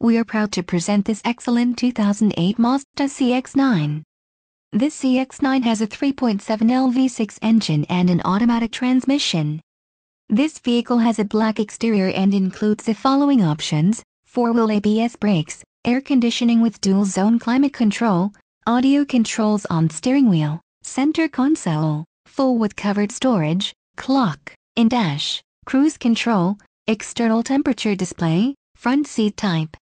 we are proud to present this excellent 2008 Mazda CX-9. This CX-9 has a 3.7L V6 engine and an automatic transmission. This vehicle has a black exterior and includes the following options, 4-wheel ABS brakes, air conditioning with dual-zone climate control, audio controls on steering wheel, center console, full with covered storage, clock, in-dash, cruise control, external temperature display, front seat type,